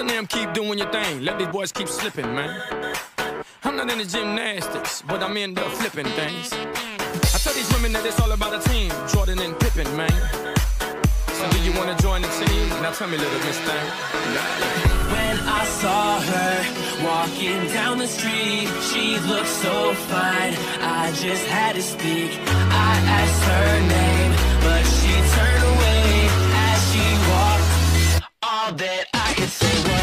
Listen to them keep doing your thing. Let these boys keep slipping, man. I'm not into gymnastics, but I'm into flipping things. I tell these women that it's all about a team. Jordan and Pippen, man. So do you wanna join the team? Now tell me, little miss thing. When I saw her walking down the street, she looked so fine. I just had to speak. I asked her name, but she turned away as she walked. All that I could say was.